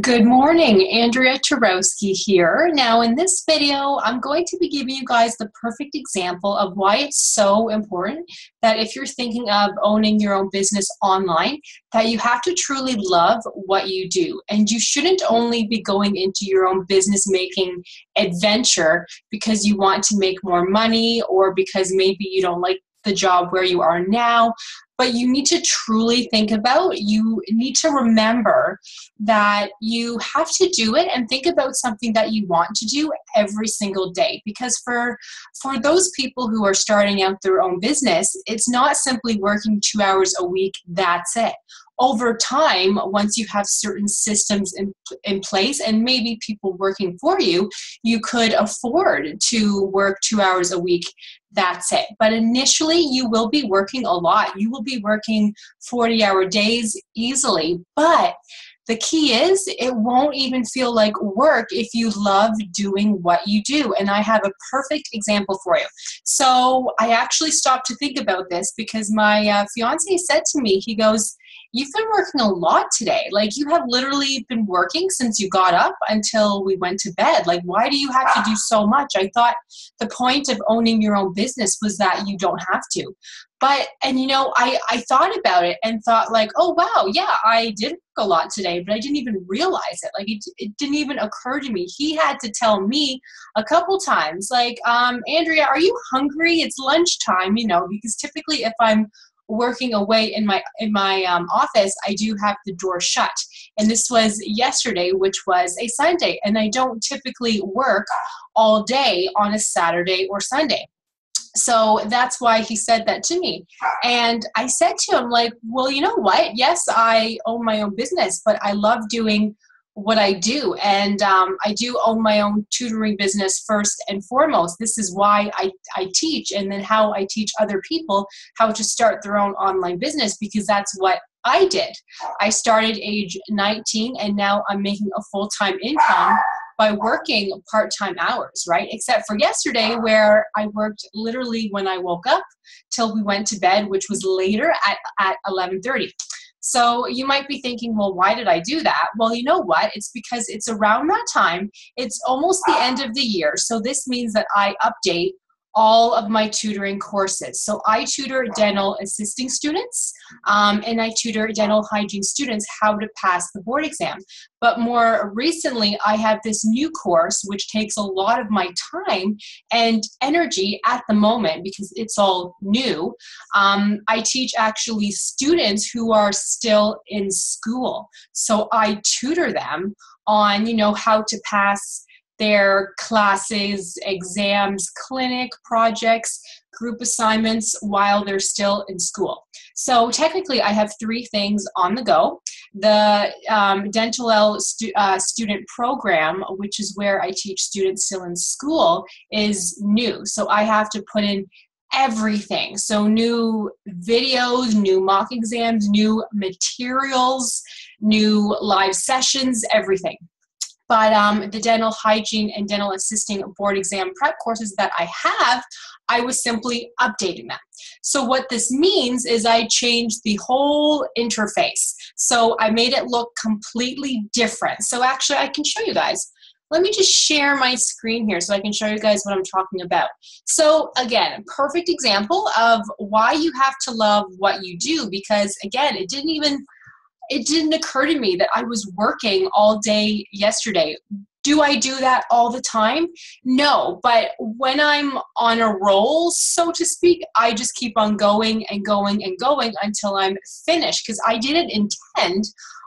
Good morning, Andrea Twarowski here. Now, in this video, I'm going to be giving you guys the perfect example of why it's so important that if you're thinking of owning your own business online, that you have to truly love what you do. And you shouldn't only be going into your own business making adventure because you want to make more money or because maybe you don't like the job where you are now but you need to truly think about you need to remember that you have to do it and think about something that you want to do every single day because for for those people who are starting out their own business it's not simply working 2 hours a week that's it over time, once you have certain systems in, in place and maybe people working for you, you could afford to work two hours a week. That's it. But initially, you will be working a lot. You will be working 40 hour days easily. But the key is it won't even feel like work if you love doing what you do. And I have a perfect example for you. So I actually stopped to think about this because my uh, fiance said to me, he goes, You've been working a lot today. Like, you have literally been working since you got up until we went to bed. Like, why do you have to do so much? I thought the point of owning your own business was that you don't have to. But, and you know, I, I thought about it and thought, like, oh, wow, yeah, I did a lot today, but I didn't even realize it. Like, it, it didn't even occur to me. He had to tell me a couple times, like, um, Andrea, are you hungry? It's lunchtime, you know, because typically if I'm working away in my in my um, office i do have the door shut. And this was yesterday which was a sunday and i don't typically work all day on a saturday or sunday. So that's why he said that to me. And i said to him like well you know what? Yes i own my own business but i love doing what I do. And um, I do own my own tutoring business first and foremost. This is why I, I teach and then how I teach other people how to start their own online business because that's what I did. I started age 19 and now I'm making a full time income by working part time hours, right? Except for yesterday where I worked literally when I woke up till we went to bed, which was later at, at 11:30. So you might be thinking, well, why did I do that? Well, you know what? It's because it's around that time. It's almost the end of the year. So this means that I update all of my tutoring courses. So I tutor dental assisting students um, and I tutor dental hygiene students how to pass the board exam. But more recently, I have this new course which takes a lot of my time and energy at the moment because it's all new. Um, I teach actually students who are still in school. So I tutor them on, you know, how to pass their classes, exams, clinic projects, group assignments while they're still in school. So technically, I have three things on the go. The um, Dental stu- uh, student program, which is where I teach students still in school, is new. So I have to put in everything. So new videos, new mock exams, new materials, new live sessions, everything. But um, the dental hygiene and dental assisting board exam prep courses that I have, I was simply updating them. So what this means is I changed the whole interface. So I made it look completely different. So actually I can show you guys. Let me just share my screen here so I can show you guys what I'm talking about. So again, perfect example of why you have to love what you do because again, it didn't even it didn't occur to me that I was working all day yesterday. Do I do that all the time? No, but when I'm on a roll, so to speak, I just keep on going and going and going until I'm finished because I didn't intend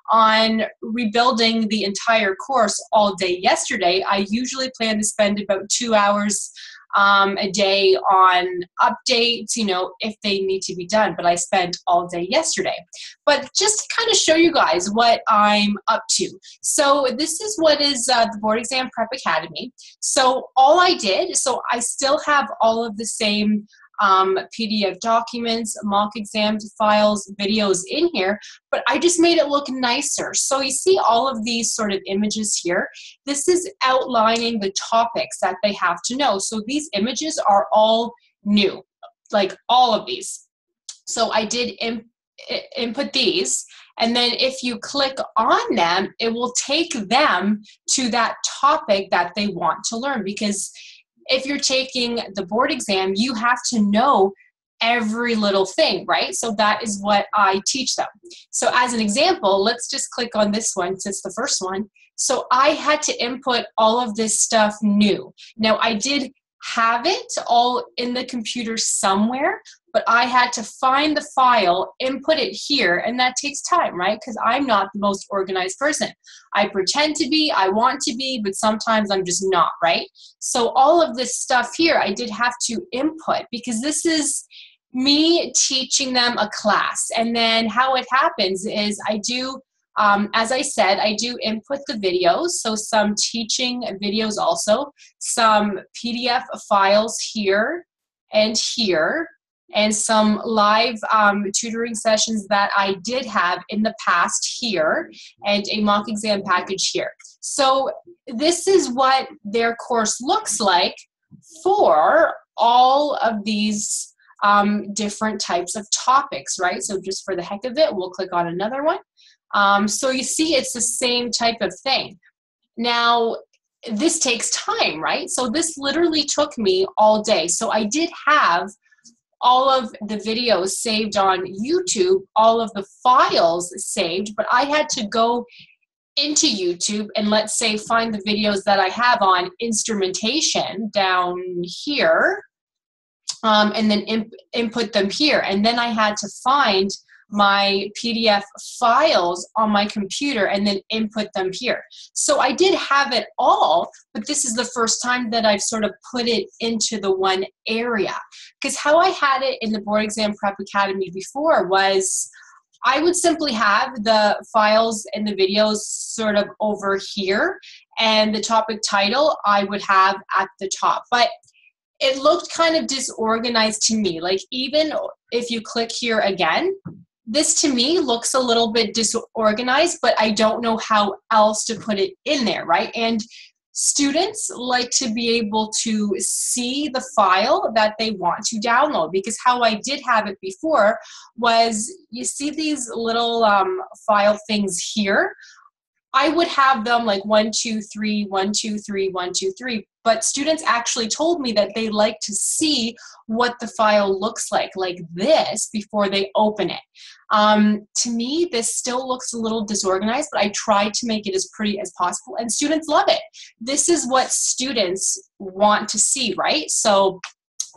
on rebuilding the entire course all day yesterday. I usually plan to spend about two hours um, a day on updates, you know, if they need to be done. But I spent all day yesterday. But just to kind of show you guys what I'm up to. So this is what is uh, the Board Exam Prep Academy. So all I did, so I still have all of the same um, PDF documents, mock exams, files, videos in here, but I just made it look nicer. So you see all of these sort of images here. This is outlining the topics that they have to know. So these images are all new, like all of these. So I did input these And then if you click on them, it will take them to that topic that they want to learn. Because if you're taking the board exam, you have to know every little thing, right? So that is what I teach them. So, as an example, let's just click on this one since the first one. So, I had to input all of this stuff new. Now, I did have it all in the computer somewhere, but I had to find the file, input it here, and that takes time, right? Because I'm not the most organized person. I pretend to be, I want to be, but sometimes I'm just not, right? So all of this stuff here, I did have to input because this is me teaching them a class. And then how it happens is I do um, as I said, I do input the videos, so some teaching videos also, some PDF files here and here, and some live um, tutoring sessions that I did have in the past here, and a mock exam package here. So this is what their course looks like for all of these um, different types of topics, right? So just for the heck of it, we'll click on another one. Um, so you see, it's the same type of thing. Now, this takes time, right? So this literally took me all day. So I did have all of the videos saved on YouTube, all of the files saved, but I had to go into YouTube and let's say find the videos that I have on instrumentation down here um, and then imp- input them here. And then I had to find my PDF files on my computer and then input them here. So I did have it all, but this is the first time that I've sort of put it into the one area. Because how I had it in the Board Exam Prep Academy before was I would simply have the files and the videos sort of over here, and the topic title I would have at the top. But it looked kind of disorganized to me. Like, even if you click here again, this to me looks a little bit disorganized, but I don't know how else to put it in there, right? And students like to be able to see the file that they want to download because how I did have it before was you see these little um, file things here. I would have them like one, two, three, one, two, three, one, two, three. But students actually told me that they like to see what the file looks like, like this, before they open it. Um, to me, this still looks a little disorganized, but I tried to make it as pretty as possible, and students love it. This is what students want to see, right? So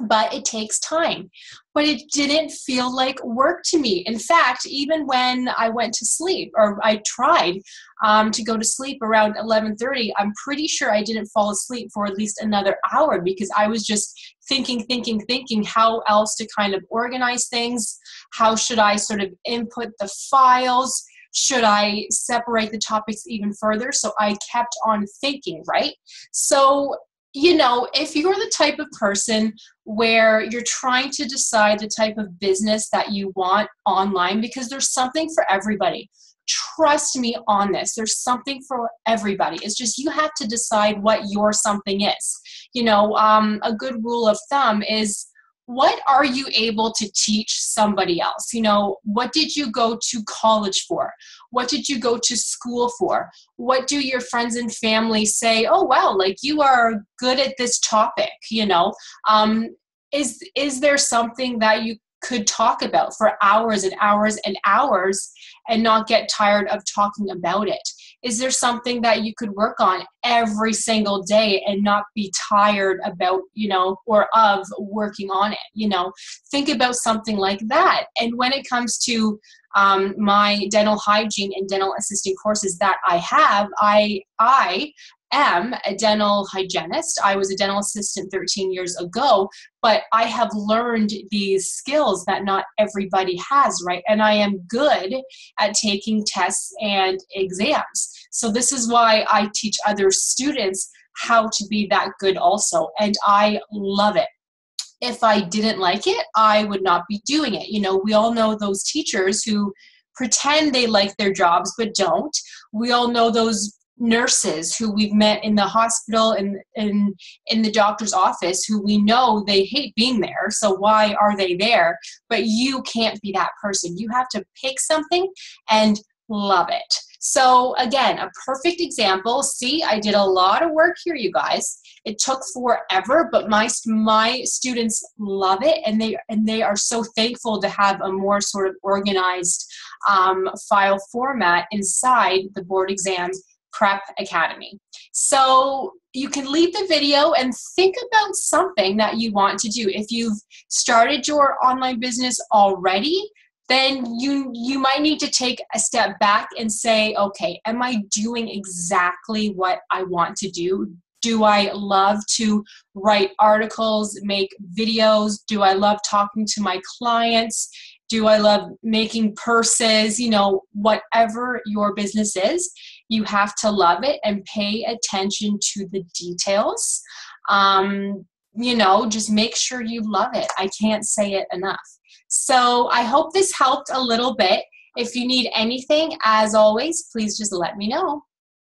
but it takes time. But it didn't feel like work to me. In fact, even when I went to sleep, or I tried um, to go to sleep around 11:30, I'm pretty sure I didn't fall asleep for at least another hour because I was just thinking, thinking, thinking how else to kind of organize things. How should I sort of input the files? Should I separate the topics even further? So I kept on thinking, right? So you know, if you're the type of person where you're trying to decide the type of business that you want online, because there's something for everybody. Trust me on this. There's something for everybody. It's just you have to decide what your something is. You know, um, a good rule of thumb is what are you able to teach somebody else? You know, what did you go to college for? What did you go to school for? What do your friends and family say? Oh, wow, like you are good at this topic, you know? Um, is, is there something that you could talk about for hours and hours and hours and not get tired of talking about it? Is there something that you could work on every single day and not be tired about, you know, or of working on it? You know, think about something like that. And when it comes to um, my dental hygiene and dental assisting courses that I have, I I am a dental hygienist. I was a dental assistant 13 years ago, but I have learned these skills that not everybody has, right? And I am good at taking tests and exams. So, this is why I teach other students how to be that good also. And I love it. If I didn't like it, I would not be doing it. You know, we all know those teachers who pretend they like their jobs but don't. We all know those nurses who we've met in the hospital and in, in the doctor's office who we know they hate being there so why are they there? But you can't be that person. You have to pick something and love it. So again a perfect example. See i did a lot of work here you guys. It took forever but my my students love it and they and they are so thankful to have a more sort of organized um, file format inside the board exams Prep Academy. So you can leave the video and think about something that you want to do. If you've started your online business already, then you you might need to take a step back and say, okay, am I doing exactly what I want to do? Do I love to write articles, make videos? Do I love talking to my clients? Do I love making purses? You know, whatever your business is, you have to love it and pay attention to the details. Um, you know, just make sure you love it. I can't say it enough. So I hope this helped a little bit. If you need anything, as always, please just let me know.